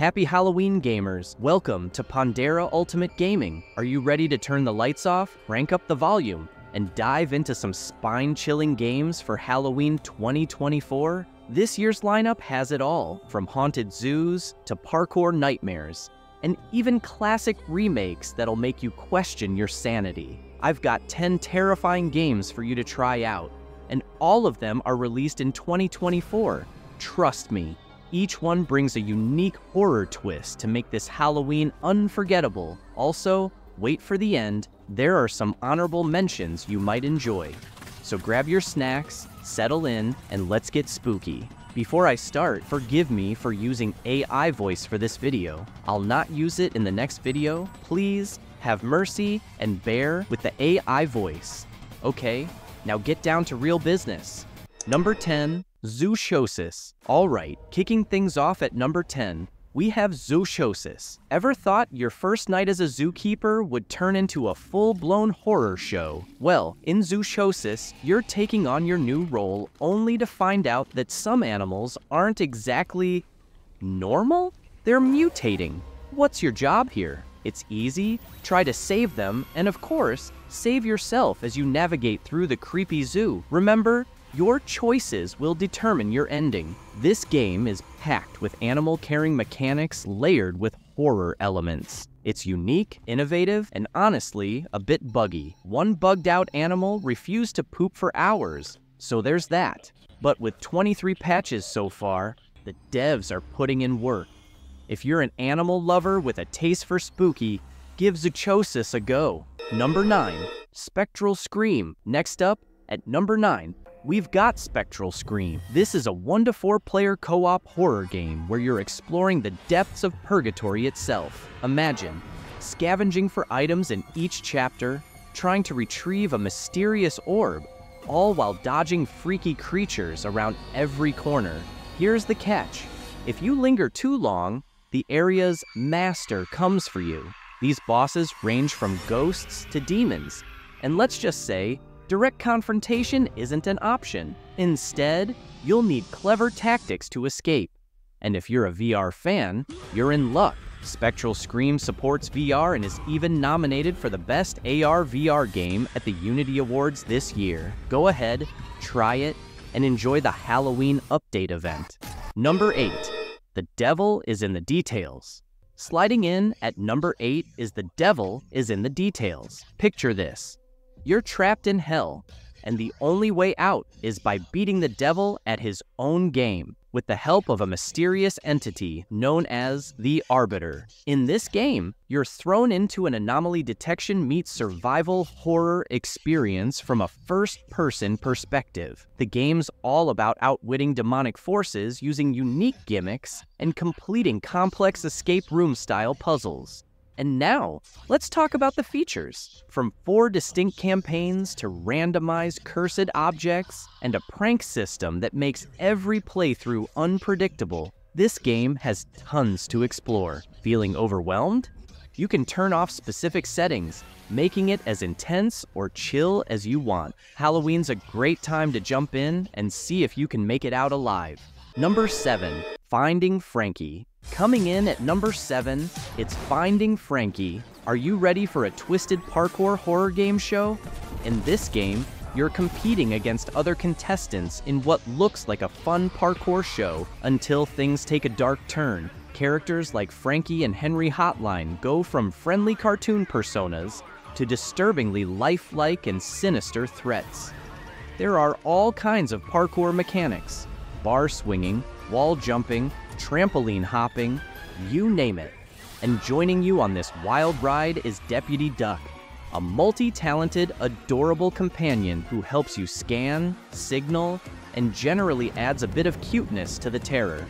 Happy Halloween gamers! Welcome to Pondera Ultimate Gaming. Are you ready to turn the lights off, rank up the volume, and dive into some spine-chilling games for Halloween 2024? This year's lineup has it all, from haunted zoos to parkour nightmares, and even classic remakes that'll make you question your sanity. I've got 10 terrifying games for you to try out, and all of them are released in 2024. Trust me, each one brings a unique horror twist to make this Halloween unforgettable. Also, wait for the end, there are some honorable mentions you might enjoy. So grab your snacks, settle in, and let's get spooky. Before I start, forgive me for using AI voice for this video. I'll not use it in the next video. Please have mercy and bear with the AI voice. Okay, now get down to real business. Number 10, Zoochosis. Alright, kicking things off at number 10, we have Zoochosis. Ever thought your first night as a zookeeper would turn into a full-blown horror show? Well, in Zoochosis, you're taking on your new role only to find out that some animals aren't exactly normal? They're mutating. What's your job here? It's easy, try to save them, and of course, save yourself as you navigate through the creepy zoo. Remember, your choices will determine your ending. This game is packed with animal caring mechanics layered with horror elements. It's unique, innovative, and honestly, a bit buggy. One bugged out animal refused to poop for hours, so there's that. But with 23 patches so far, the devs are putting in work. If you're an animal lover with a taste for spooky, give Zoochosis a go. Number 9. Spectral Scream. Next up, at number 9, We've got Spectral Scream. This is a 1 to 4 player co op horror game where you're exploring the depths of purgatory itself. Imagine scavenging for items in each chapter, trying to retrieve a mysterious orb, all while dodging freaky creatures around every corner. Here's the catch if you linger too long, the area's master comes for you. These bosses range from ghosts to demons, and let's just say direct confrontation isn't an option. Instead, you'll need clever tactics to escape. And if you're a VR fan, you're in luck. Spectral Scream supports VR and is even nominated for the Best AR VR game at the Unity Awards this year. Go ahead, try it, and enjoy the Halloween update event. Number 8. The Devil is in the Details. Sliding in at number 8 is The Devil is in the Details. Picture this you're trapped in hell, and the only way out is by beating the devil at his own game with the help of a mysterious entity known as the Arbiter. In this game, you're thrown into an anomaly detection meets survival horror experience from a first person perspective. The game's all about outwitting demonic forces using unique gimmicks and completing complex escape room style puzzles. And now, let's talk about the features. From four distinct campaigns to randomized cursed objects and a prank system that makes every playthrough unpredictable, this game has tons to explore. Feeling overwhelmed? You can turn off specific settings, making it as intense or chill as you want. Halloween's a great time to jump in and see if you can make it out alive. Number 7. Finding Frankie. Coming in at number 7, it's Finding Frankie. Are you ready for a twisted parkour horror game show? In this game, you're competing against other contestants in what looks like a fun parkour show until things take a dark turn. Characters like Frankie and Henry Hotline go from friendly cartoon personas to disturbingly lifelike and sinister threats. There are all kinds of parkour mechanics bar swinging, wall jumping, trampoline hopping, you name it. And joining you on this wild ride is Deputy Duck, a multi talented, adorable companion who helps you scan, signal, and generally adds a bit of cuteness to the terror.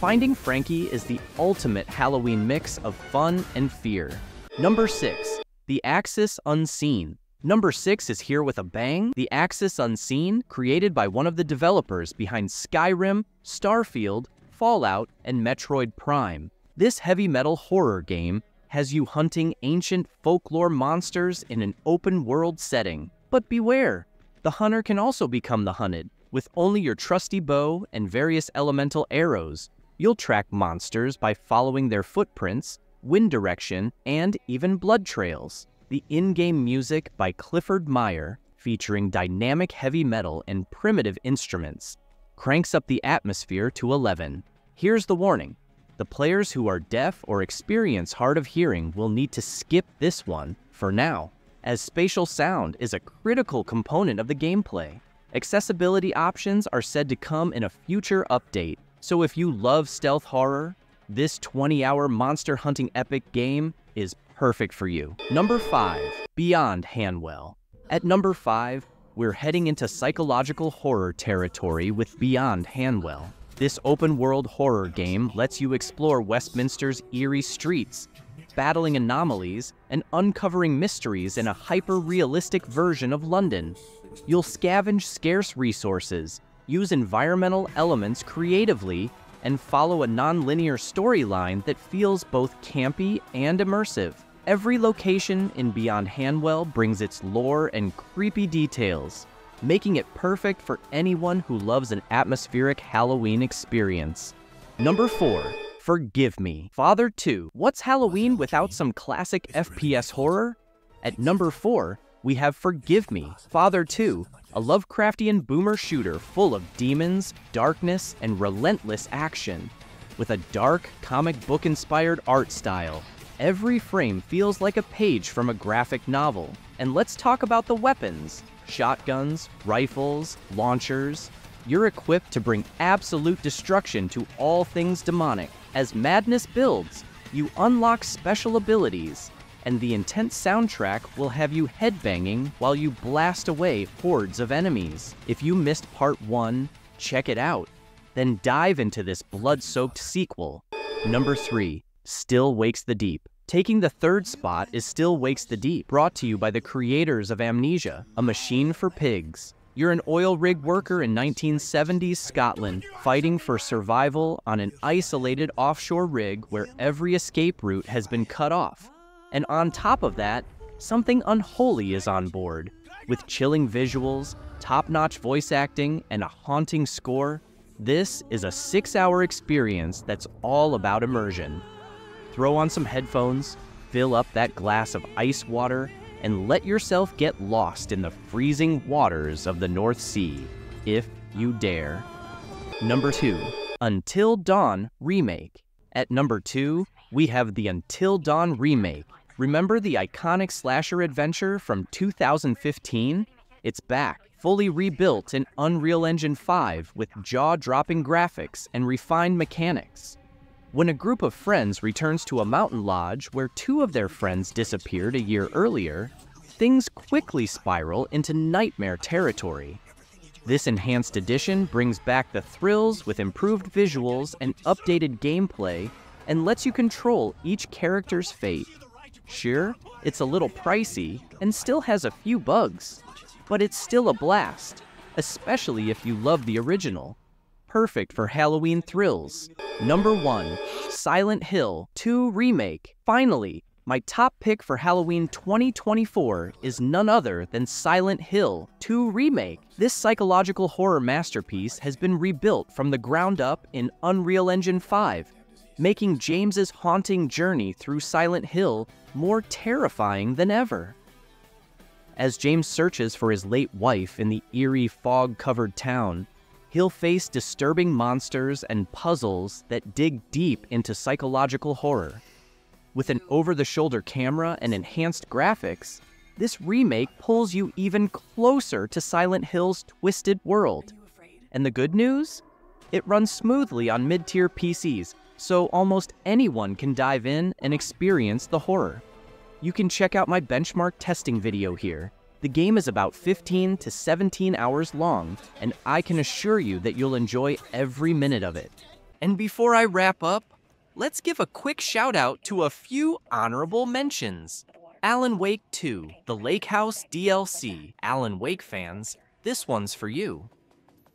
Finding Frankie is the ultimate Halloween mix of fun and fear. Number 6. The Axis Unseen. Number 6 is here with a bang. The Axis Unseen, created by one of the developers behind Skyrim, Starfield, Fallout, and Metroid Prime. This heavy metal horror game has you hunting ancient folklore monsters in an open world setting. But beware, the hunter can also become the hunted, with only your trusty bow and various elemental arrows. You'll track monsters by following their footprints, wind direction, and even blood trails. The in-game music by Clifford Meyer, featuring dynamic heavy metal and primitive instruments, cranks up the atmosphere to 11. Here's the warning. The players who are deaf or experience hard of hearing will need to skip this one for now, as spatial sound is a critical component of the gameplay. Accessibility options are said to come in a future update, so if you love stealth horror, this 20-hour monster hunting epic game is perfect for you. Number 5. Beyond Hanwell. At number 5, we're heading into psychological horror territory with Beyond Hanwell. This open-world horror game lets you explore Westminster's eerie streets, battling anomalies and uncovering mysteries in a hyper-realistic version of London. You'll scavenge scarce resources, use environmental elements creatively, and follow a non-linear storyline that feels both campy and immersive. Every location in Beyond Hanwell brings its lore and creepy details, making it perfect for anyone who loves an atmospheric Halloween experience. Number 4. Forgive Me. Father 2. What's Halloween without some classic FPS horror? At number 4, we have Forgive Me, Father 2, a Lovecraftian boomer shooter full of demons, darkness, and relentless action. With a dark, comic book inspired art style, every frame feels like a page from a graphic novel. And let's talk about the weapons shotguns, rifles, launchers. You're equipped to bring absolute destruction to all things demonic. As madness builds, you unlock special abilities, and the intense soundtrack will have you headbanging while you blast away hordes of enemies. If you missed part 1, check it out. Then dive into this blood soaked sequel. Number 3 Still Wakes the Deep. Taking the third spot is Still Wakes the Deep, brought to you by the creators of Amnesia, a machine for pigs. You're an oil rig worker in 1970s Scotland, fighting for survival on an isolated offshore rig where every escape route has been cut off. And on top of that, something unholy is on board. With chilling visuals, top notch voice acting, and a haunting score, this is a six hour experience that's all about immersion. Throw on some headphones, fill up that glass of ice water, and let yourself get lost in the freezing waters of the North Sea, if you dare. Number 2. Until Dawn Remake. At number 2, we have the Until Dawn Remake. Remember the iconic slasher adventure from 2015? It's back, fully rebuilt in Unreal Engine 5 with jaw-dropping graphics and refined mechanics. When a group of friends returns to a mountain lodge where two of their friends disappeared a year earlier, things quickly spiral into nightmare territory. This enhanced edition brings back the thrills with improved visuals and updated gameplay and lets you control each character's fate. Sure, it's a little pricey and still has a few bugs, but it's still a blast, especially if you love the original perfect for Halloween thrills. Number 1. Silent Hill 2 Remake. Finally, my top pick for Halloween 2024 is none other than Silent Hill 2 Remake. This psychological horror masterpiece has been rebuilt from the ground up in Unreal Engine 5, making James's haunting journey through Silent Hill more terrifying than ever. As James searches for his late wife in the eerie, fog covered town, he'll face disturbing monsters and puzzles that dig deep into psychological horror. With an over the shoulder camera and enhanced graphics, this remake pulls you even closer to Silent Hill's twisted world. And the good news? It runs smoothly on mid tier PCs, so almost anyone can dive in and experience the horror. You can check out my benchmark testing video here, the game is about 15 to 17 hours long, and I can assure you that you'll enjoy every minute of it. And before I wrap up, let's give a quick shout out to a few honorable mentions. Alan Wake 2, the Lake House DLC. Alan Wake fans, this one's for you.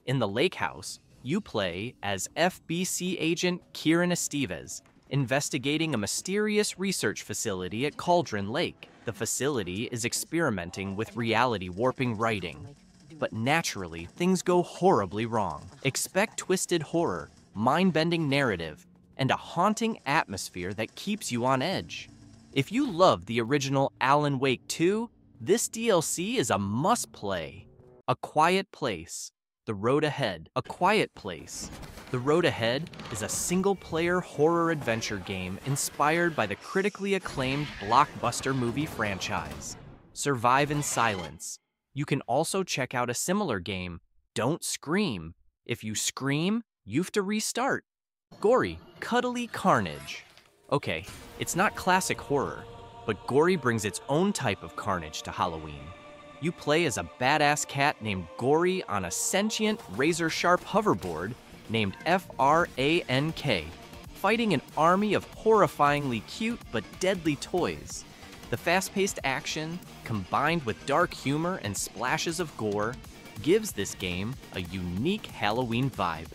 In the Lake House, you play as FBC agent Kiran Estevez, investigating a mysterious research facility at Cauldron Lake. The facility is experimenting with reality warping writing. But naturally, things go horribly wrong. Expect twisted horror, mind-bending narrative, and a haunting atmosphere that keeps you on edge. If you love the original Alan Wake 2, this DLC is a must-play. A Quiet Place, The Road Ahead. A Quiet Place, The Road Ahead is a single-player horror adventure game inspired by the critically acclaimed blockbuster movie franchise. Survive in silence. You can also check out a similar game, Don't Scream. If you scream, you have to restart. Gori, cuddly carnage. Okay, it's not classic horror, but Gori brings its own type of carnage to Halloween. You play as a badass cat named Gori on a sentient, razor sharp hoverboard named F-R-A-N-K, fighting an army of horrifyingly cute but deadly toys. The fast paced action, combined with dark humor and splashes of gore, gives this game a unique Halloween vibe.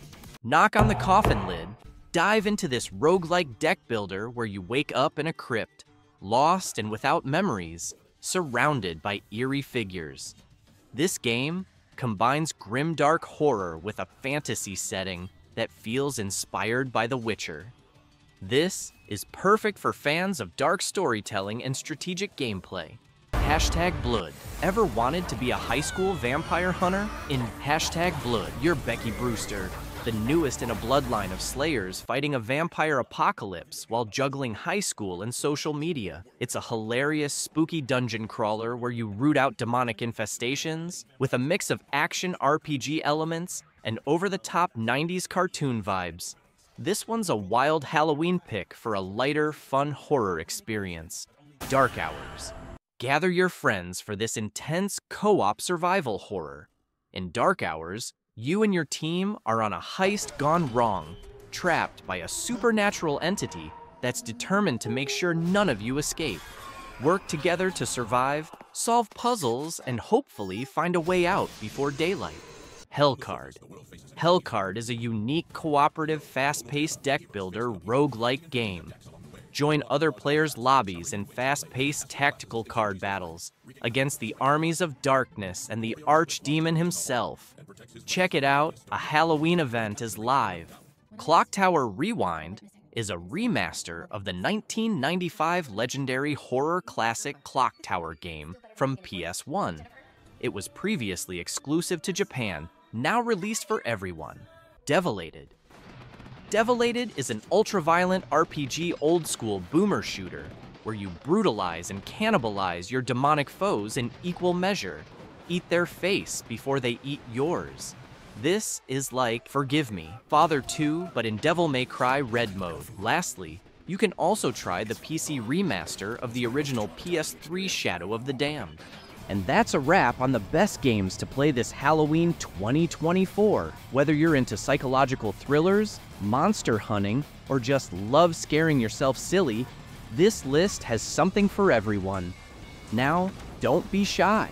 Knock on the coffin lid, dive into this roguelike deck builder where you wake up in a crypt, lost and without memories, surrounded by eerie figures. This game combines grimdark horror with a fantasy setting that feels inspired by The Witcher. This is perfect for fans of dark storytelling and strategic gameplay. Hashtag Blud. Ever wanted to be a high school vampire hunter? In Hashtag Blud, you're Becky Brewster, the newest in a bloodline of slayers fighting a vampire apocalypse while juggling high school and social media. It's a hilarious, spooky dungeon crawler where you root out demonic infestations with a mix of action RPG elements and over the top 90s cartoon vibes. This one's a wild Halloween pick for a lighter, fun horror experience. Dark Hours. Gather your friends for this intense co op survival horror. In Dark Hours, you and your team are on a heist gone wrong, trapped by a supernatural entity that's determined to make sure none of you escape. Work together to survive, solve puzzles, and hopefully find a way out before daylight. Hellcard. Hellcard is a unique cooperative fast-paced deck builder roguelike game. Join other players' lobbies in fast-paced tactical card battles against the armies of darkness and the archdemon himself. Check it out, a Halloween event is live. Clock Tower Rewind is a remaster of the 1995 legendary horror classic Clock Tower game from PS1. It was previously exclusive to Japan now released for everyone. Devilated. Devilated is an ultra-violent RPG old-school boomer shooter where you brutalize and cannibalize your demonic foes in equal measure. Eat their face before they eat yours. This is like Forgive Me, Father 2, but in Devil May Cry Red mode. Lastly, you can also try the PC remaster of the original PS3 Shadow of the Damned. And that's a wrap on the best games to play this Halloween 2024. Whether you're into psychological thrillers, monster hunting, or just love scaring yourself silly, this list has something for everyone. Now, don't be shy.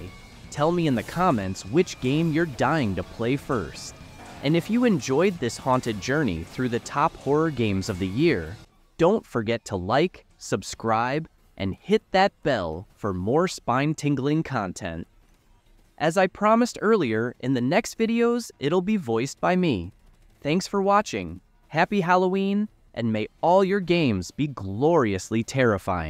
Tell me in the comments which game you're dying to play first. And if you enjoyed this haunted journey through the top horror games of the year, don't forget to like, subscribe, and hit that bell for more spine-tingling content. As I promised earlier, in the next videos, it'll be voiced by me. Thanks for watching, happy Halloween, and may all your games be gloriously terrifying.